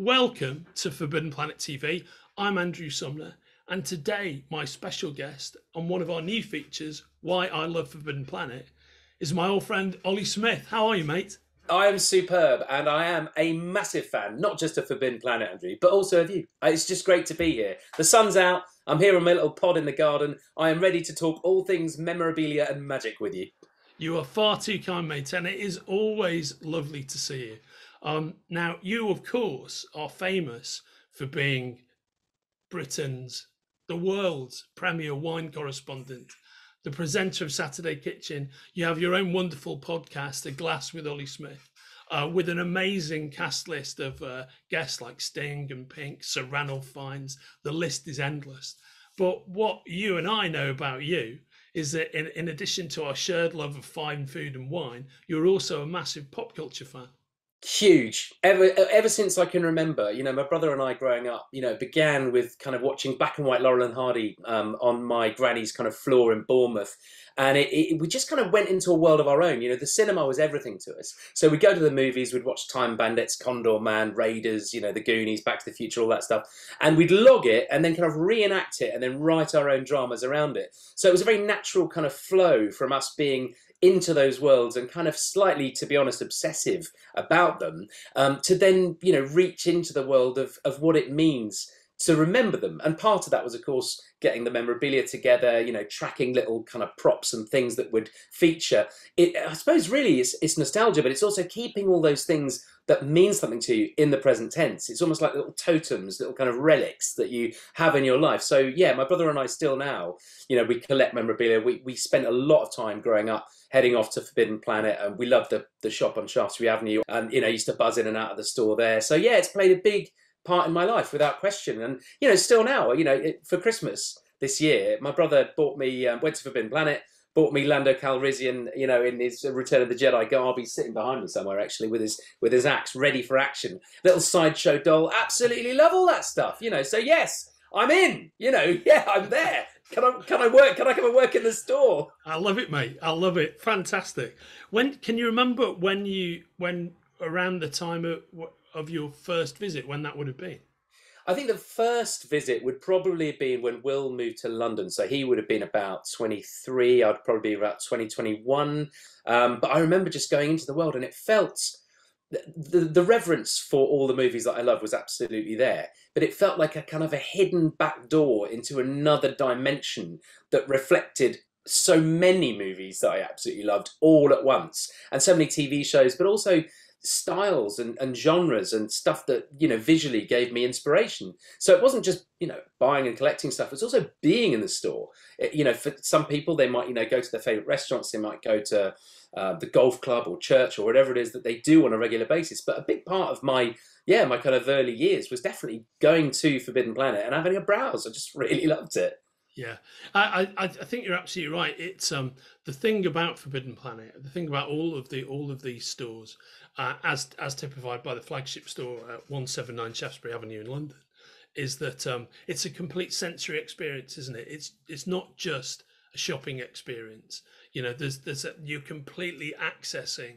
Welcome to Forbidden Planet TV. I'm Andrew Sumner, and today my special guest on one of our new features, Why I Love Forbidden Planet, is my old friend Olly Smith. How are you, mate? I am superb, and I am a massive fan, not just of Forbidden Planet, Andrew, but also of you. Uh, It's just great to be here. The sun's out. I'm here on my little pod in the garden. I am ready to talk all things memorabilia and magic with you. You are far too kind, mate, and it is always lovely to see you. Um, now, you, of course, are famous for being Britain's, the world's premier wine correspondent, the presenter of Saturday Kitchen. You have your own wonderful podcast, A Glass with Olly Smith, uh, with an amazing cast list of uh, guests like Sting and Pink, Sir Ranulph Fiennes. The list is endless. But what you and I know about you is that in, in addition to our shared love of fine food and wine, you're also a massive pop culture fan. Huge. Ever ever since I can remember, you know, my brother and I growing up, you know, began with kind of watching black and white Laurel and Hardy um, on my granny's kind of floor in Bournemouth. And it, it, we just kind of went into a world of our own. You know, the cinema was everything to us. So we'd go to the movies, we'd watch Time Bandits, Condorman, Raiders, you know, The Goonies, Back to the Future, all that stuff. And we'd log it and then kind of reenact it and then write our own dramas around it. So it was a very natural kind of flow from us being into those worlds and kind of slightly, to be honest, obsessive about them, um, to then, you know, reach into the world of, of what it means to remember them. And part of that was, of course, getting the memorabilia together, you know, tracking little kind of props and things that would feature. It, I suppose, really, it's, it's nostalgia, but it's also keeping all those things that mean something to you in the present tense. It's almost like little totems, little kind of relics that you have in your life. So, yeah, my brother and I still now, you know, we collect memorabilia. We, we spent a lot of time growing up heading off to Forbidden Planet, and we loved the, the shop on Shaftesbury Avenue, and, you know, used to buzz in and out of the store there. So, yeah, it's played a big part in my life without question. And you know, still now, you know, it, for Christmas this year, my brother bought me um, went to Forbidden Planet, bought me Lando Calrissian, you know, in his Return of the Jedi garb. He's sitting behind me somewhere actually with his with his axe ready for action. Little sideshow doll. Absolutely love all that stuff. You know, so yes, I'm in. You know, yeah, I'm there. Can I can I work? Can I come and work in the store? I love it, mate. I love it. Fantastic. When can you remember when you when around the time of of your first visit when that would have been? I think the first visit would probably have been when Will moved to London. So he would have been about 23. I'd probably be about 2021. Um, but I remember just going into the world and it felt the, the reverence for all the movies that I love was absolutely there. But it felt like a kind of a hidden back door into another dimension that reflected so many movies that I absolutely loved all at once and so many TV shows, but also styles and, and genres and stuff that you know visually gave me inspiration. So it wasn't just you know buying and collecting stuff it's also being in the store. It, you know for some people they might you know go to their favorite restaurants they might go to uh, the golf club or church or whatever it is that they do on a regular basis. But a big part of my yeah my kind of early years was definitely going to forbidden planet and having a browse. I just really loved it. Yeah, I, I, I think you're absolutely right. It's um the thing about Forbidden Planet, the thing about all of the all of these stores, uh, as as typified by the flagship store at one seven nine Shaftesbury Avenue in London, is that um it's a complete sensory experience, isn't it? It's it's not just a shopping experience. You know, there's there's a, you're completely accessing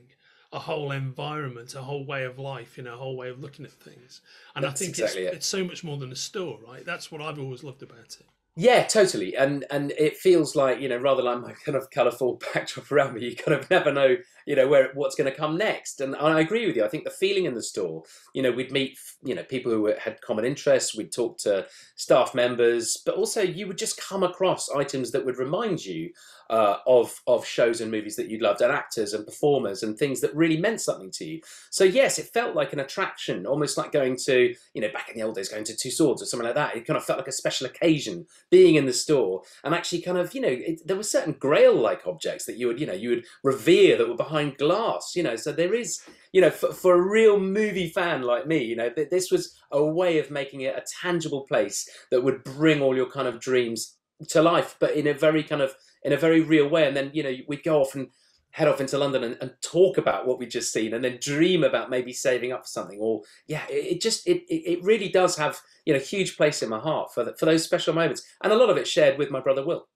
a whole environment, a whole way of life, you know, a whole way of looking at things. And That's I think exactly it's it. it's so much more than a store, right? That's what I've always loved about it. Yeah, totally. And and it feels like, you know, rather like my kind of colourful backdrop around me, you kind of never know, you know, where what's going to come next. And I agree with you. I think the feeling in the store, you know, we'd meet, you know, people who had common interests, we'd talk to staff members, but also you would just come across items that would remind you uh, of of shows and movies that you'd loved, and actors and performers and things that really meant something to you. So yes, it felt like an attraction, almost like going to, you know, back in the old days, going to Tussauds or something like that. It kind of felt like a special occasion being in the store and actually kind of, you know, it, there were certain Grail-like objects that you would, you know, you would revere that were behind glass, you know. So there is, you know, for, for a real movie fan like me, you know, th- this was a way of making it a tangible place that would bring all your kind of dreams to life, but in a very kind of in a very real way. And then, you know, we'd go off and head off into London and, and talk about what we'd just seen and then dream about maybe saving up for something. Or yeah, it, it just it, it really does have, you know, huge place in my heart for the, for those special moments. And a lot of it shared with my brother Will.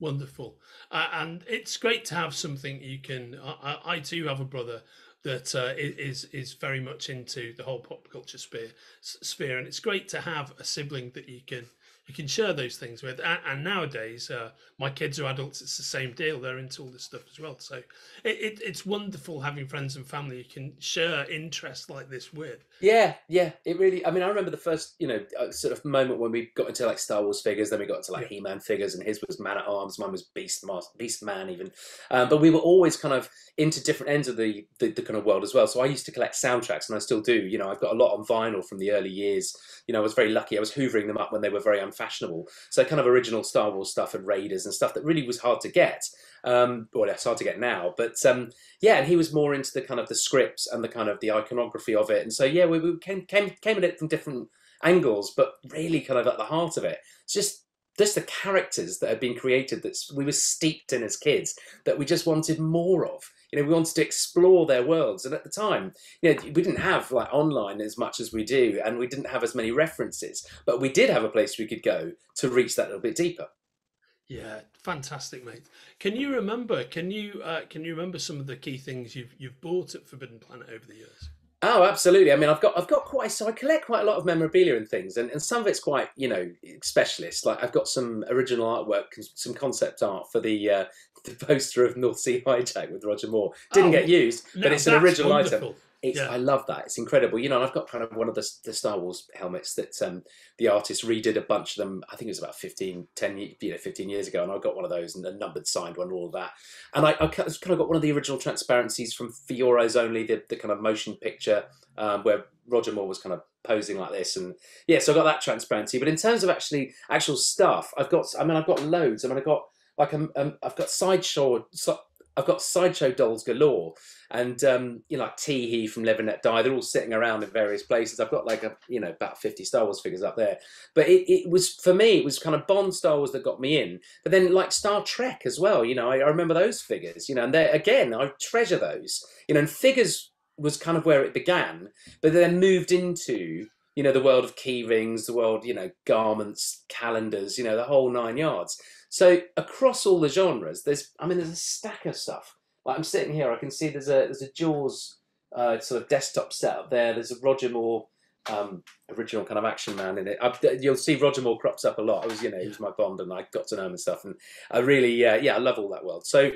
Wonderful, uh, and it's great to have something you can. I, I do have a brother that uh, is is very much into the whole pop culture sphere sphere, and it's great to have a sibling that you can you can share those things with. And, and nowadays, uh, my kids are adults; it's the same deal. They're into all this stuff as well. So it, it, it's wonderful having friends and family you can share interests like this with. Yeah, yeah, it really. I mean, I remember the first, you know, uh, sort of moment when we got into like Star Wars figures. Then we got to like yeah. He-Man figures, and his was Man at Arms. Mine was Beast Master, Beast Man, even. Um, but we were always kind of into different ends of the, the, the kind of world as well. So I used to collect soundtracks, and I still do. You know, I've got a lot on vinyl from the early years. You know, I was very lucky. I was hoovering them up when they were very unfashionable. So kind of original Star Wars stuff and Raiders and stuff that really was hard to get. Um, well, it's hard to get now, but um, yeah, and he was more into the kind of the scripts and the kind of the iconography of it. And so yeah, we, we came came came at it from different angles, but really kind of at the heart of it. It's just just the characters that had been created that we were steeped in as kids that we just wanted more of you know we wanted to explore their worlds. And at the time you know we didn't have like online as much as we do and we didn't have as many references. But we did have a place we could go to reach that little bit deeper. Yeah fantastic mate. Can you remember can you uh, can you remember some of the key things you've you've bought at forbidden planet over the years Oh, absolutely. I mean, I've got I've got quite so I collect quite a lot of memorabilia and things, and, and some of it's quite you know specialist. Like I've got some original artwork, some concept art for the uh, the poster of North Sea Hijack with Roger Moore. Didn't oh, get used, but it's an original wonderful. item. It's, yeah. I love that. It's incredible. You know, I've got kind of one of the, the Star Wars helmets that um, the artist redid a bunch of them. I think it was about 15, 10, you know, 15 years ago. And I got one of those and a numbered signed one, all of that. And I, I kind of got one of the original transparencies from Eyes Only, the, the kind of motion picture um, where Roger Moore was kind of posing like this. And yeah, so I got that transparency. But in terms of actually actual stuff, I've got, I mean, I've got loads. I mean, I've got like, um, um I've got sideshow, so, I've got sideshow dolls galore, and um, you know, like Teehee from Let Die. They're all sitting around in various places. I've got like a you know about fifty Star Wars figures up there. But it, it was for me, it was kind of Bond Star Wars that got me in. But then like Star Trek as well. You know, I, I remember those figures. You know, and they again, I treasure those. You know, and figures was kind of where it began, but then moved into you know the world of key rings, the world you know garments, calendars, you know the whole nine yards. So across all the genres, there's I mean there's a stack of stuff. Like I'm sitting here, I can see there's a there's a Jaws uh, sort of desktop set up there. There's a Roger Moore um, original kind of action man in it. I, you'll see Roger Moore crops up a lot. I was you know he was my Bond, and I got to know him and stuff. And I really uh, yeah I love all that world. So.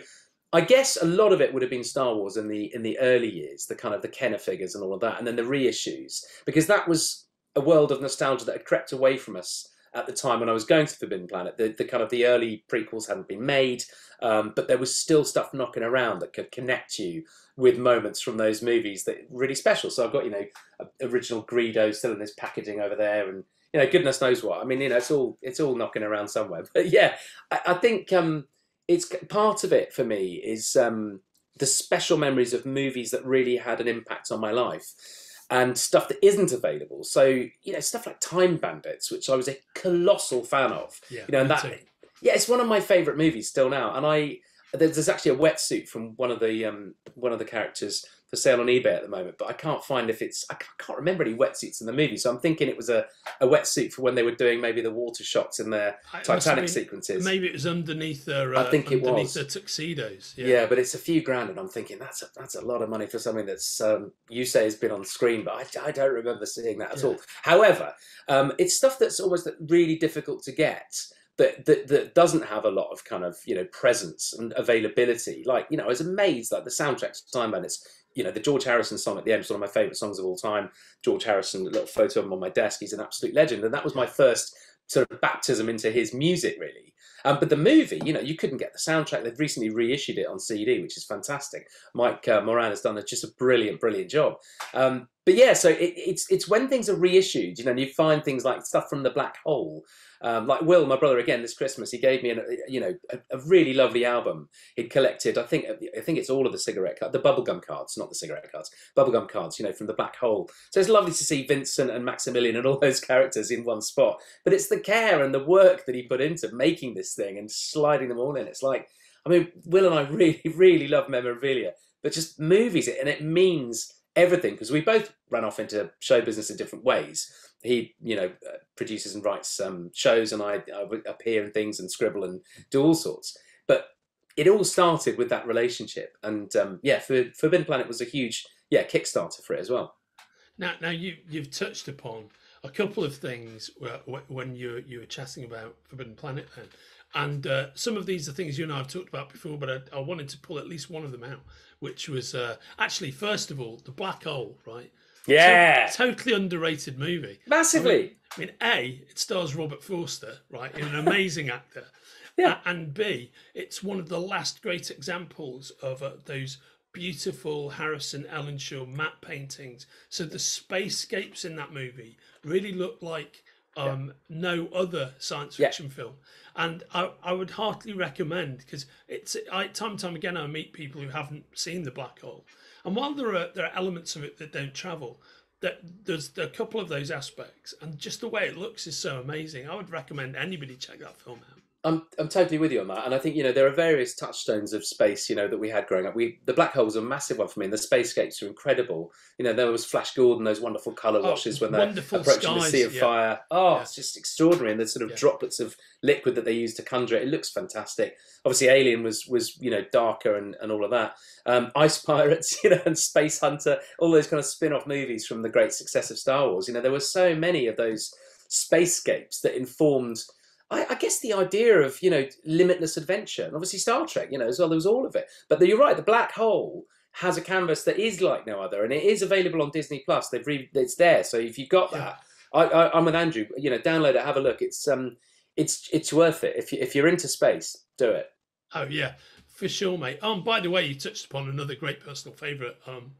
I guess a lot of it would have been Star Wars in the in the early years, the kind of the Kenner figures and all of that, and then the reissues, because that was a world of nostalgia that had crept away from us at the time when I was going to Forbidden Planet. The, the kind of the early prequels hadn't been made, um, but there was still stuff knocking around that could connect you with moments from those movies that really special. So I've got you know original Greedo still in this packaging over there, and you know goodness knows what. I mean, you know, it's all it's all knocking around somewhere. But yeah, I, I think um, it's part of it for me is um, the special memories of movies that really had an impact on my life and stuff that isn't available. So you know stuff like Time Bandits, which I was a colossal fan of. Yeah, you know, and that too. yeah, it's one of my favourite movies still now. And I there's, there's actually a wetsuit from one of the um, one of the characters for sale on eBay at the moment, but I can't find if it's I can't remember any wetsuits in the movie. So I'm thinking it was a, a wetsuit for when they were doing maybe the water shots in their Titanic sequences. Maybe it was underneath their uh, I think it underneath was. their tuxedos. Yeah. Yeah. but it's a few grand, and I'm thinking that's a, that's a lot of money for something that's um, you say has been on screen, but I, I don't remember seeing that at Yeah. all. However, um, it's stuff that's almost really difficult to get. That, that, that doesn't have a lot of kind of you know presence and availability. Like you know as amazed like the soundtracks to time bandits you know the george harrison song at the end is one of my favorite songs of all time. George harrison a little photo of him on my desk he's an absolute legend. And that was my first sort of baptism into his music really. Um, but the movie you know you couldn't get the soundtrack. They've recently reissued it on cd which is fantastic. Mike uh, moran has done a, just a brilliant brilliant job. Um, but yeah so it, it's it's when things are reissued you know and you find things like stuff from the black hole um, like Will, my brother, again this Christmas, he gave me, an, you know, a, a, really lovely album. He'd collected, I think, I think it's all of the cigarette cards, the bubblegum cards, not the cigarette cards, bubblegum cards, you know, from the Black Hole. So it's lovely to see Vincent and Maximilian and all those characters in one spot. But it's the care and the work that he put into making this thing and sliding them all in. It's like, I mean, Will and I really, really love memorabilia, but just movies, it and it means everything because we both ran off into show business in different ways he you know uh, produces and writes um, shows and I, I appear in things and scribble and do all sorts but it all started with that relationship and um, yeah for forbidden planet was a huge yeah Kickstarter for it as well. Now, now you you've touched upon a couple of things when you you were chatting about Forbidden Planet, then, and uh, some of these are things you and I have talked about before, but I, I wanted to pull at least one of them out, which was uh, actually first of all the Black Hole, right? Yeah, so, totally underrated movie. Massively. I mean, I mean, a it stars Robert Forster, right, an amazing actor. Yeah. And B, it's one of the last great examples of uh, those beautiful Harrison Ellenshaw matte paintings. So the spacescapes in that movie really look like um, yeah. no other science fiction yeah. film. And I, I would heartily recommend because it's I, time and time again I meet people who haven't seen the black hole, and while there are there are elements of it that don't travel, that there's a couple of those aspects, and just the way it looks is so amazing. I would recommend anybody check that film out. I'm I'm totally with you on that, and I think you know there are various touchstones of space you know that we had growing up. We the black holes are a massive one for me, and the spacescapes are incredible. You know there was Flash Gordon, those wonderful color oh, washes oh, when they're approaching skies, the sea of yeah. fire. Oh, yeah. it's just extraordinary, and the sort of yeah. droplets of liquid that they use to conjure it. It looks fantastic. Obviously, Alien was was you know darker and, and all of that. Um, Ice Pirates, you know, and Spacehunter, all those kind of spin off movies from the great success of Star Wars. You know, there were so many of those spacescapes that informed I, I, guess the idea of you know limitless adventure, and obviously Star Trek, you know, as well. There was all of it, but the, you're right. The black hole has a canvas that is like no other, and it is available on Disney Plus. They've re- it's there, so if you've got that, yeah. I, I, am with Andrew. You know, download it, have a look. It's um, it's it's worth it if you, if you're into space, do it. Oh yeah, for sure, mate. Um, by the way, you touched upon another great personal favourite. Um,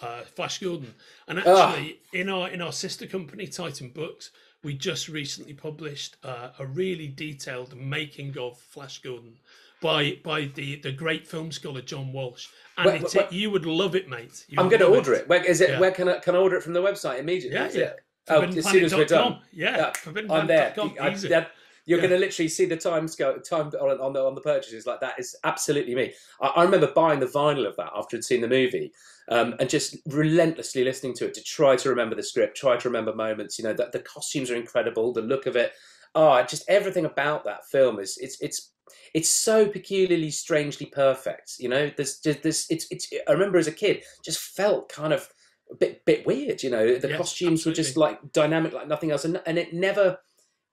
uh, Flash Gordon, and Ah. actually in our in our sister company Titan Books, we just recently published uh, a really detailed making of Flash Gordon by by the the great film scholar John Walsh, and Where- it's, where- you would love it, mate. You I'm going to order it. Where is it? Yeah. Where can I can I order it from the website immediately? Yeah, yeah. Oh, as soon as we're done. Yeah, Yeah, I'm there. I- that- you're Yeah. going to literally see the time scale, time on, on the on the purchases. Like that is absolutely me. I, I remember buying the vinyl of that after I'd seen the movie, um, and just relentlessly listening to it to try to remember the script, try to remember moments. You know, that the costumes are incredible, the look of it. Oh, just everything about that film is it's it's it's so peculiarly, strangely perfect. You know, there's just this. It's it's. I remember as a kid, just felt kind of a bit bit weird. You know, the Yes, costumes were just like dynamic like nothing else, and and it never.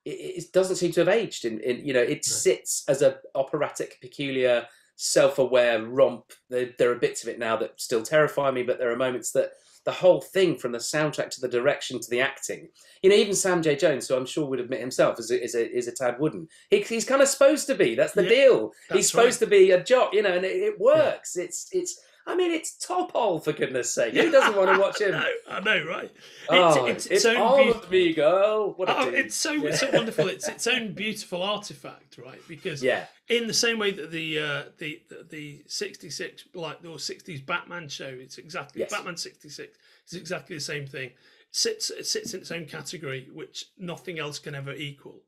It, it doesn't seem to have aged. In, in you know, it sits as a operatic, peculiar, self-aware romp. There, there are bits of it now that still terrify me, but there are moments that the whole thing, from the soundtrack to the direction to the acting, you know, even Sam J. Jones, who I'm sure would admit himself is a, is a, is a tad wooden. He, he's kind of supposed to be. That's the Yeah, deal. that's He's supposed right. to be a jock, you know, and it, it works. It's it's. I mean, it's top hole for goodness sake. Who doesn't want to watch him? I know, I know, right? Oh, it's, it's, its own all beau- of me, girl. What a Oh, it's so it's so wonderful. It's its own beautiful artifact, right? Because yeah, in the same way that the uh, the the- the sixty six like the sixties Batman show, it's exactly Yes. Batman sixty six is exactly the same thing. It sits it sits in its own category, which nothing else can ever equal.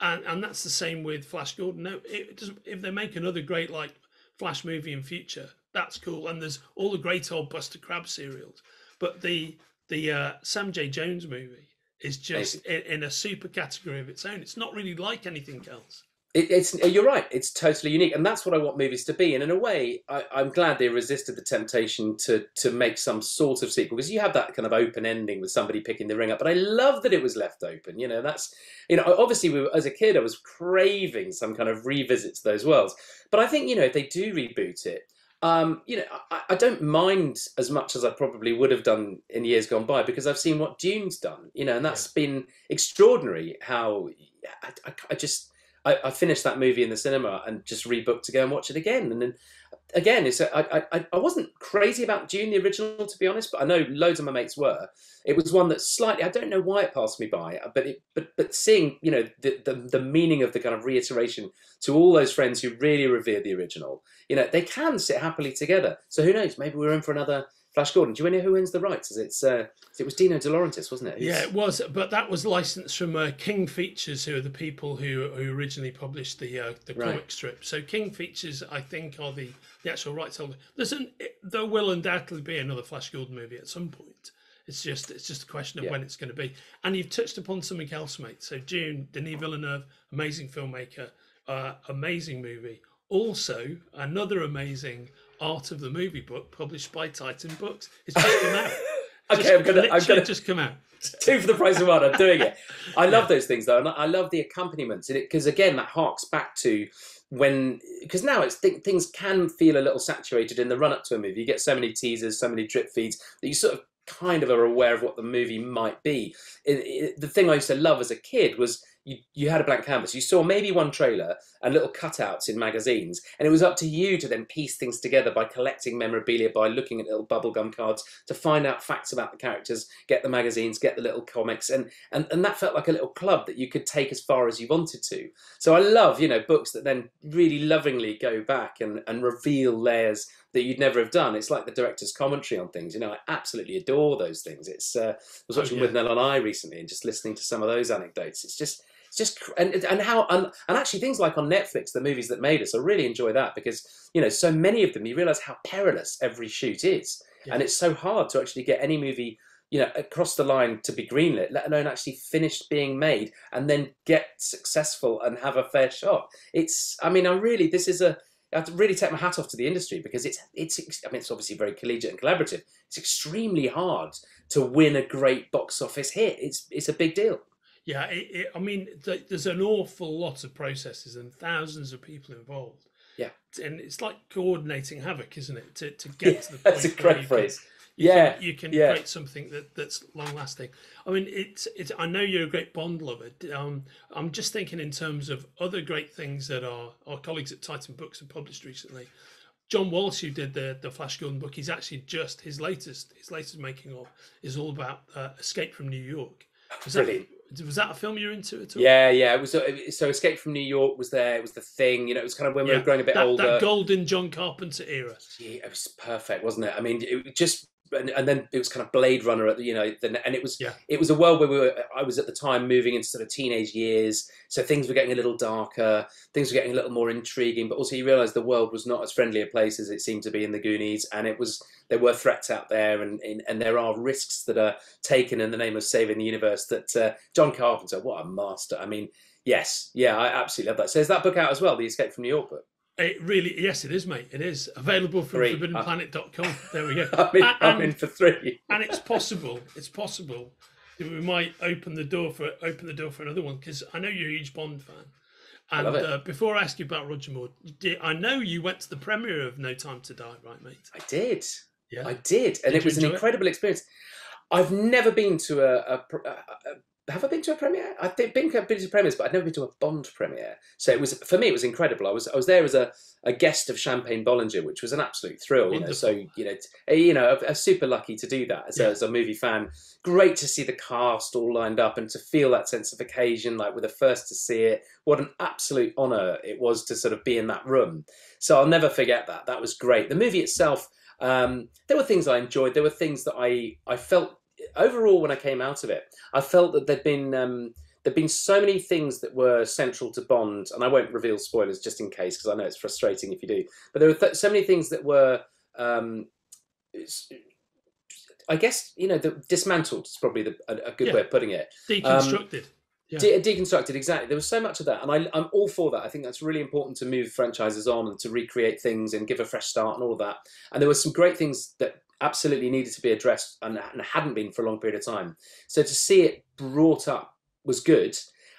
And and that's the same with Flash Gordon. No, it doesn't, if they make another great like Flash movie in future, that's cool. And there's all the great old Buster Crabbe serials, but the the uh, Sam J Jones movie is just in, in a super category of its own. It's not really like anything else. It, it's you're right. It's totally unique, and that's what I want movies to be. And in a way, I, I'm glad they resisted the temptation to to make some sort of sequel because you have that kind of open ending with somebody picking the ring up. But I love that it was left open. You know, that's you know, obviously, we were, as a kid, I was craving some kind of revisit to those worlds. But I think you know, if they do reboot it, um, you know, I, I don't mind as much as I probably would have done in years gone by because I've seen what Dune's done. You know, and that's been extraordinary. How I, I, I just I, I finished that movie in the cinema and just rebooked to go and watch it again. And then again, it's a, I, I, I wasn't crazy about Dune the original to be honest, but I know loads of my mates were. It was one that slightly I don't know why it passed me by, but it but but seeing you know the the, the meaning of the kind of reiteration to all those friends who really revere the original, you know they can sit happily together. So who knows? Maybe we're in for another Flash Gordon. Do you know who owns the rights? Is it's uh, it was Dino De Laurentiis, wasn't it? Yeah, it was, but that was licensed from uh, King Features, who are the people who who originally published the uh, the Right. comic strip. So King Features, I think, are the, the actual rights holder. There's an there will undoubtedly be another Flash Gordon movie at some point. It's just it's just a question of Yeah. when it's going to be. And you've touched upon something else, mate. So Dune, Denis Villeneuve, amazing filmmaker, uh, amazing movie. Also, another amazing Art of the Movie book published by Titan Books. It's just come out. okay, Just- I'm gonna, I'm gonna just come out. two for the price of one. I'm doing it. I love Yeah. those things though, and I- love the accompaniments in it because again, that harks back to when because now it's th- things can feel a little saturated in the run up to a movie. You get so many teasers, so many drip feeds that you sort of kind of are aware of what the movie might be. It, it, the thing I used to love as a kid was you, you had a blank canvas. You saw maybe one trailer and little cutouts in magazines, and it was up to you to then piece things together by collecting memorabilia, by looking at little bubblegum cards to find out facts about the characters, get the magazines, get the little comics, and, and, and that felt like a little club that you could take as far as you wanted to. So I love, you know, books that then really lovingly go back and, and reveal layers that you'd never have done. It's like the director's commentary on things. You know, I absolutely adore those things. It's uh, I was Oh, watching yeah. with Nell and I recently and just listening to some of those anecdotes. It's just just and and how and, and actually things like on Netflix, the movies that made us, I really enjoy that because you know so many of them you realise how perilous every shoot is, Yeah. and it's so hard to actually get any movie you know across the line to be greenlit, let alone actually finished being made and then get successful and have a fair shot. It's I mean I really this is a I have to really take my hat off to the industry because it's it's I mean it's obviously very collegiate and collaborative. It's extremely hard to win a great box office hit. It's it's a big deal. Yeah, it, it, I mean, th- there's an awful lot of processes and thousands of people involved. Yeah. and it's like coordinating havoc, isn't it? To to get Yeah, to the point. that's a where great you can- phrase. you Yeah, can, you can yeah. create something that that's long lasting. I mean, it's it's. I know you're a great Bond lover. Um, I'm just thinking in terms of other great things that our our colleagues at Titan Books have published recently. John Walsh, who did the the Flash Gordon book, he's actually just his latest his latest making of is all about uh, Escape from New York. Was that, Brilliant. Was that a film you're into at all? Yeah, yeah. It was so, so Escape from New York was there. It was the thing. You know, it was kind of when we Yeah, were growing a bit that, older. that golden John Carpenter era. Yeah, it was perfect, wasn't it? I mean, it just and, and then it was kind of Blade Runner at the you know, the, and it was Yeah. it was a world where we were. I was at the time moving into sort of teenage years, so things were getting a little darker, things were getting a little more intriguing. But also, you realise the world was not as friendly a place as it seemed to be in the Goonies, and it was there were threats out there, and and, and there are risks that are taken in the name of saving the universe. That uh, John Carpenter, what a master! I mean. Yes, yeah, I absolutely love that. So is that book out as well, the Escape from New York book? It really, yes, it is, mate. It is available from Three. ForbiddenPlanet.com. There we go. I'm in, A- I'm in for three. and it's possible it's possible that we might open the door for open the door for another one because I know you're a huge Bond fan. And love it. uh, before I ask you about Roger Moore, did, I know you went to the premiere of No Time to Die, right, mate? I did. Yeah. I did, and Did it was an enjoy it? incredible experience. I've never been to a, a, a, a have I been to a premiere? I've been, been to premieres, but I've never been to a Bond premiere. So it was for me, it was incredible. I was I was there as a, a guest of Champagne Bollinger, which was an absolute thrill. You know, so you know, t- you know, I'm, I'm super lucky to do that as, a, as a movie fan. Great to see the cast all lined up and to feel that sense of occasion, like we're the first to see it. What an absolute honour it was to sort of be in that room. So I'll never forget that. That was great. The movie itself, um, there were things I enjoyed. There were things that I I felt overall when I came out of it. I felt that there'd been um, there'd been so many things that were central to Bond, and I won't reveal spoilers just in case because I know it's frustrating if you do. But there were th- so many things that were. Um, I guess you know the dismantled is probably the, a, a good Yeah. way of putting it. Deconstructed. Yeah. De- deconstructed exactly there was so much of that and I, i'm all for that i think that's really important to move franchises on and to recreate things and give a fresh start and all of that and there were some great things that absolutely needed to be addressed and, and hadn't been for a long period of time. So to see it brought up was good.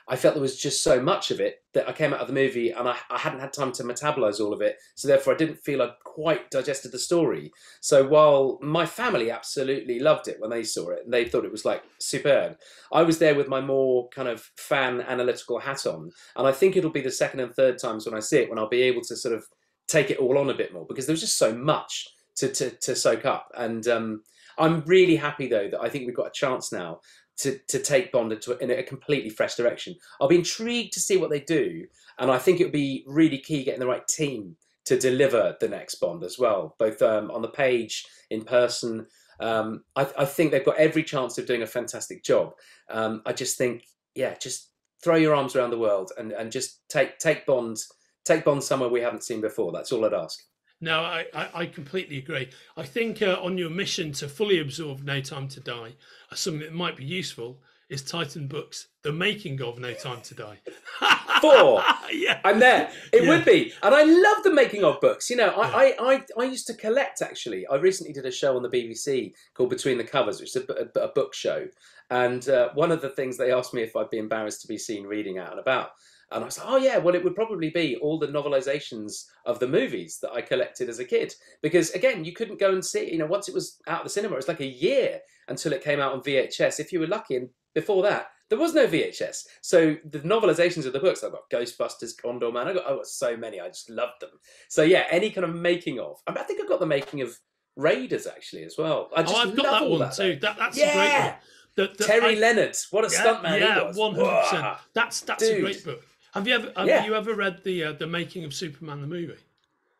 I felt there was just so much of it that i came out of the movie and i, I hadn't had time to metabolize all of it. So therefore i didn't feel i'd quite digested the story. So while my family absolutely loved it when they saw it and they thought it was like superb I was there with my more kind of fan analytical hat on, and I think it'll be the second and third times when I see it when I'll be able to sort of take it all on a bit more because there was just so much to to, to soak up. And um, I'm really happy though that I think we've got a chance now to to take Bond into in a completely fresh direction. I'll be intrigued to see what they do, and I think it'll be really key getting the right team to deliver the next Bond as well, both um, on the page, in person. Um, I, I think they've got every chance of doing a fantastic job. Um, I just think, yeah, just throw your arms around the world and, and just take take Bond take Bond somewhere we haven't seen before. That's all I'd ask. No, I, I, I completely agree. I think uh, on your mission to fully absorb No Time to Die, uh, something that might be useful is Titan Books, The Making of No Time to Die. Four. yeah. I'm there. It Yeah. would be, and I love the making of books. You know, I, Yeah. I, I, I used to collect. Actually, I recently did a show on the BBC called Between the Covers, which is a book show. And uh, one of the things they asked me if I'd be embarrassed to be seen reading out and about, and I was like, oh yeah, well it would probably be all the novelizations of the movies that I collected as a kid, because again, you couldn't go and see. You know, once it was out of the cinema, it was like a year until it came out on VHS. If you were lucky, and before that, there was no VHS. So the novelizations of the books, I've got Ghostbusters, Condorman, I got, I got so many, I just loved them. So yeah, any kind of making of. I, mean, I think I've got the making of Raiders actually as well. I oh, just Oh, I've got love that all one that, too. That, that's a great one. The- the- Terry I- Leonard, what a yeah, stuntman yeah, he was. one hundred percent. Wah. That's that's a great book. Have you ever have Yeah. you ever read the uh, the making of Superman the movie?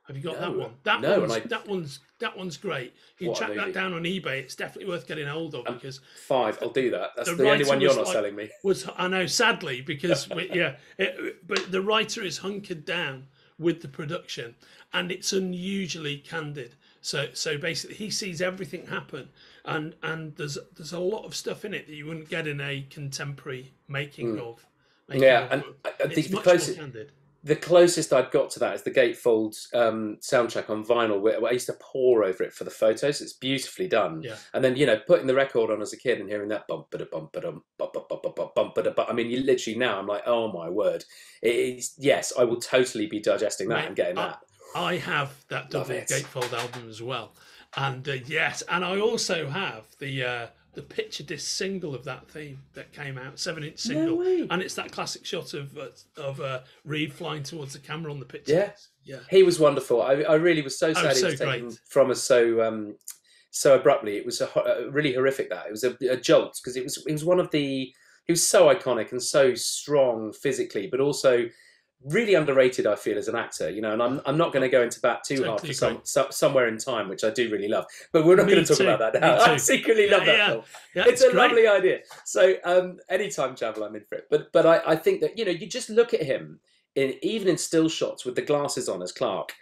Have you got that one? That No, one's I- that one's that one's great. You track that down on eBay. It's definitely worth getting hold of Um, because Five, I'll do that. That's the the, only one you're not like- selling me. was I know sadly because we, yeah, it, but the writer is hunkered down with the production and it's unusually candid. So so basically he sees everything happen and and there's there's a lot of stuff in it that you wouldn't get in a contemporary making of. Making. Yeah, and. I, I it's think the much closest, more the closest I've got to that is the Gatefold um, soundtrack on vinyl, where, where I used to pore over it for the photos. It's beautifully done. Yeah. And then you know, putting the record on as a kid and hearing that bump ba bump ba dum bump ba bump ba bump bump ba bump. I mean, you literally now I'm like, oh my word! It is yes, I will totally be digesting that Mate, and getting I- that. I have that double gatefold album as well, and uh, yes, and I also have the uh, the picture disc single of that theme that came out, seven inch single, way. and it's that classic shot of uh, of uh, Reed flying towards the camera on the picture. Yeah. disc. yeah. He was wonderful. I, I really was so sad Oh, he so was taken great. from us so um, so abruptly. It was a, a really horrific. That it was a, a jolt because it was it was one of the he was so iconic and so strong physically, but also really underrated. I feel as an actor, you know. And I'm I'm not going to go into bat too hard Totally for some, so, somewhere in time, which I do really love. But we're not going to talk too. about that now. I secretly love that yeah. film Yeah, it's a great. lovely idea. So um, anytime travel, I'm in for it. But but I, I think that you know you just look at him in even in still shots with the glasses on as Clark.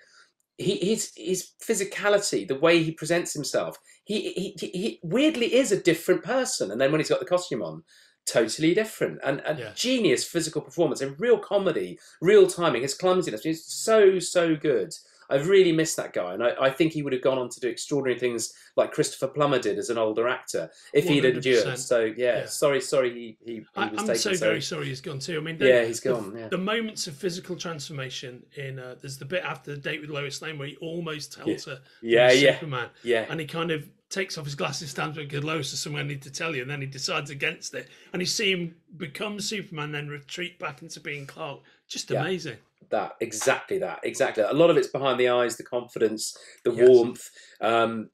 He his his physicality, the way he presents himself, he, he he he weirdly is a different person. And then when he's got the costume on, totally different. And a Yeah. genius physical performance, a real comedy, real timing. His clumsiness is so so good. I've really missed that guy, and I, I think he would have gone on to do extraordinary things like Christopher Plummer did as an older actor if he'd endured. So yeah, Yeah. sorry, sorry, he he, he I, was I'm taken. so so very sorry he's gone too. I mean, the- yeah, he's gone. Yeah, The moments of physical transformation in uh, there's the bit after the date with Lois Lane where he almost tells her yeah, yeah, Superman, yeah. and he kind of takes off his glasses, stands because Lois has I need to tell you, and then he decides against it, and you see him become Superman, then retreat back into being Clark. Just Yeah. amazing. that exactly that exactly that. a lot of it's behind the eyes the confidence the Yes. warmth um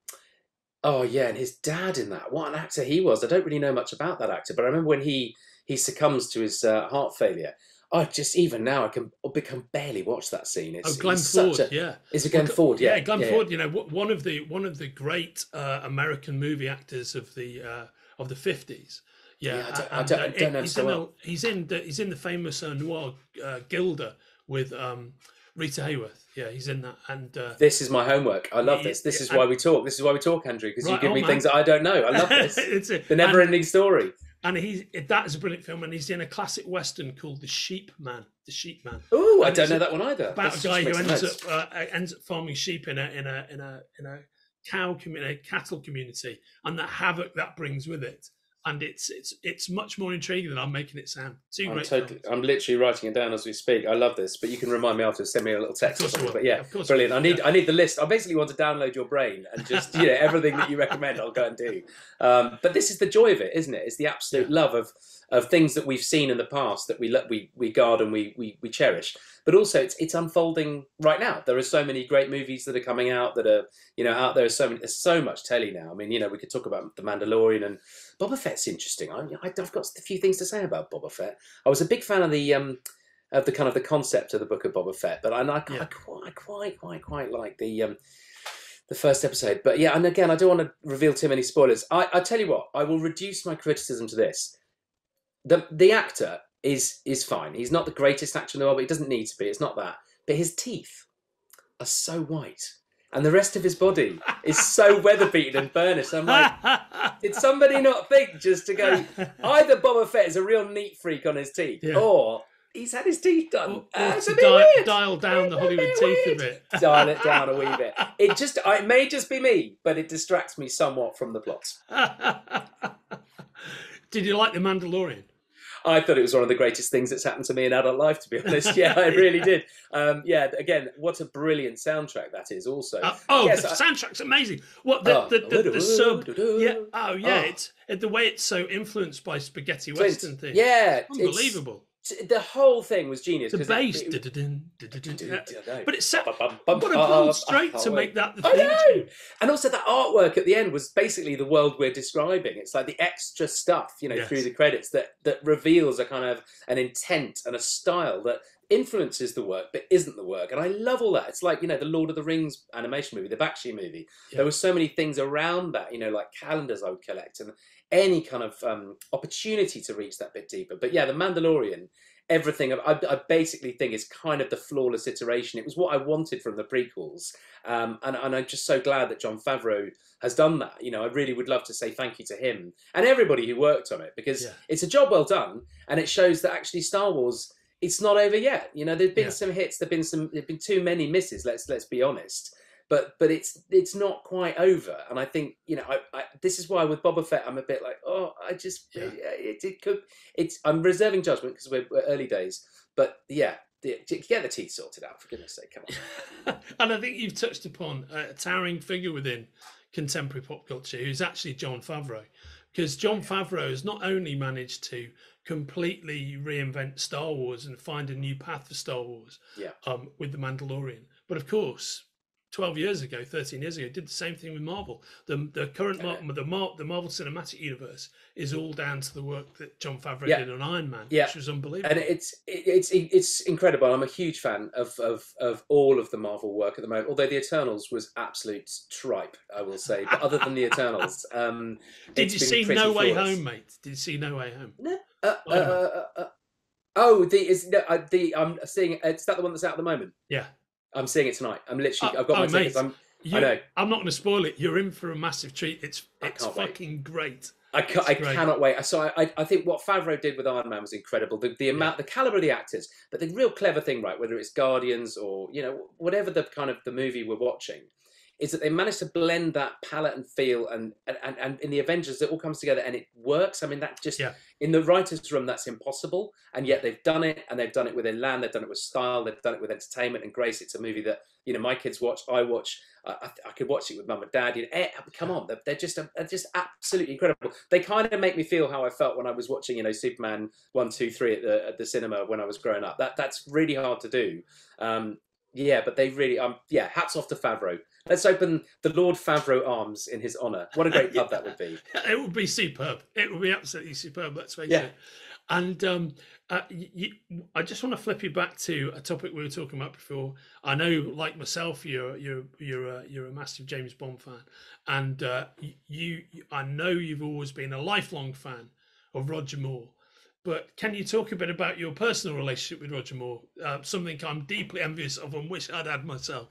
oh yeah and his dad in that what an actor he was i don't really know much about that actor but i remember when he he succumbs to his uh, heart failure i just even now i can I can barely watch that scene it's, Oh, Glenn Ford, such a, yeah. is it glenn Well, ford yeah, Glenn yeah, Ford. You know, one of the one of the great uh, American movie actors of the uh, of the fifties. Yeah, Yeah, I don't- I don't- I don't know he's so in well. the, he's in the he's in the famous uh, noir uh, Gilda with um, Rita Hayworth. Yeah, he's in that, and uh, this is my homework i love Yeah, this this yeah, is and- why we talk this is why we talk andrew because you give on, me man. things that i don't know i love this it's a, the never and, ending story and he's that is a brilliant film, and he's in a classic western called The Sheepman. The Sheepman. oh i don't know that one either about Let's a guy who ends up uh, ends up farming sheep in a in a in a in a cow community, cattle community, and the havoc that brings with it. And it's it's it's much more intriguing than I'm making it sound. Two I'm, great totally. I'm literally writing it down as we speak. I love this, but you can remind me after. Send me a little text or something. But yeah, brilliant. I need yeah. I need the list. I basically want to download your brain and just you know everything that you recommend. I'll go and do. Um, but this is the joy of it, isn't it? It's the absolute love of of things that we've seen in the past that we let we we guard and we we we cherish. But also, it's it's unfolding right now. There are so many great movies that are coming out that are you know out there. Is so many, there's so much telly now. I mean, you know, we could talk about the Mandalorian and Boba Fett's interesting. I, I've got a few things to say about Boba Fett. I was a big fan of the um, of the kind of the concept of the book of Boba Fett, but I, I, I quite, quite, quite, quite like the um, the first episode. But yeah, and again, I don't want to reveal too many spoilers. I, I tell you what, I will reduce my criticism to this: the the actor is is fine. He's not the greatest actor in the world, but he doesn't need to be. It's not that. But his teeth are so white. and the rest of his body is so weather beaten and burnished. I'm like, did somebody not think just to go? Either Boba Fett is a real neat freak on his teeth, Yeah. or he's had his teeth done. Or- or Uh, to di- dial down the It's a Hollywood teeth a bit. Dial it down a wee bit. It just, it may just be me, but it distracts me somewhat from the plot. Did you like The Mandalorian? I thought it was one of the greatest things that's happened to me in adult life, to be honest. Yeah, I really did. Um, yeah, again, what a brilliant soundtrack that is. Also, Uh, oh, Yes, the I- soundtrack's amazing. What the, Oh. the, the, the sub? Yeah. Oh, yeah. Oh. It's it, the way it's so influenced by spaghetti western thing. Yeah, it's- unbelievable. The whole thing was genius. The bass, it- uh, it- dun-dun-dun. But it's set. What a bold straight to make that the I know. And also, the artwork at the end was basically the world we're describing. It's like the extra stuff, you know, Yes. through the credits that that reveals a kind of an intent and a style that influences the work but isn't the work. And I love all that. It's like you know the Lord of the Rings animation movie, the Bakshi movie. Yeah. There were so many things around that, you know, like calendars I would collect and any kind of um, opportunity to reach that bit deeper. But yeah, the Mandalorian. Everything I, I basically think is kind of the flawless iteration. It was what I wanted from the prequels, um, and, and I'm just so glad that Jon Favreau has done that. You know, I really would love to say thank you to him and everybody who worked on it because Yeah. it's a job well done, and it shows that actually Star Wars it's not over yet. You know, there've been Yeah. some hits, there've been some, there've been too many misses. Let's let's be honest. But but it's it's not quite over, and I think you know I, I this is why with Boba Fett I'm a bit like oh I just Yeah. it, it could it's I'm reserving judgment because we're, we're early days, but yeah. the- Get the teeth sorted out, for goodness sake! Come on. and I think you've touched upon a towering figure within contemporary pop culture who's actually Jon Favreau. Because Jon Favreau has not only managed to completely reinvent Star Wars and find a new path for Star Wars Yeah. um, with The Mandalorian, but of course, 12 years ago, 13 years ago, did the same thing with Marvel. The, the current Mar- the, Mar- the Marvel Cinematic Universe is all down to the work that Jon Favreau Yeah. did on Iron Man, Yeah. which was unbelievable. and it's it's it's incredible. I'm a huge fan of, of of all of the Marvel work at the moment. Although the Eternals was absolute tripe, I will say. But other than the Eternals, um, did you see No Way flawless. Home, mate? Did you see No Way Home? Uh, uh, uh, uh, uh, oh, the is no, uh, the I'm seeing. Is that the one that's out at the moment? Yeah. I'm seeing it tonight. I'm literally. Oh, I've got oh, my mate. tickets. I'm. You, I know. I'm not going to spoil it. You're in for a massive treat. It's it's can't wait. fucking great. I, ca- I great. cannot wait. So I, I, I think what Favreau did with Iron Man was incredible. The, the amount, the caliber of the actors, but the real clever thing, right? Whether it's Guardians or you know whatever the kind of the movie we're watching, is that they managed to blend that palette and feel, and and, and, and in the Avengers it all comes together and it works. I mean that just Yeah. in the writers' room that's impossible, and yet they've done it, and they've done it with elan, they've done it with style, they've done it with entertainment and grace. It's a movie that you know my kids watch, I watch. I, I, I could watch it with mum and dad. You know, eh, come on, they're, they're just they're just absolutely incredible. They kind of make me feel how I felt when I was watching, you know, Superman one, two, three at the at the cinema when I was growing up. That that's really hard to do. Um, yeah, but they really um yeah, hats off to Favreau. Let's open the Lord Favreau Arms in his honour. What a great pub that would be. It would be superb. It would be absolutely superb. Let's face Yeah. it. And um, uh, I just want to flip you back to a topic we were talking about before. I know, like myself, you're you're you're a, you're a massive James Bond fan, and uh, y- you, I know you've always been a lifelong fan of Roger Moore. But can you talk a bit about your personal relationship with Roger Moore? Uh, something I'm deeply envious of and wish I'd had myself.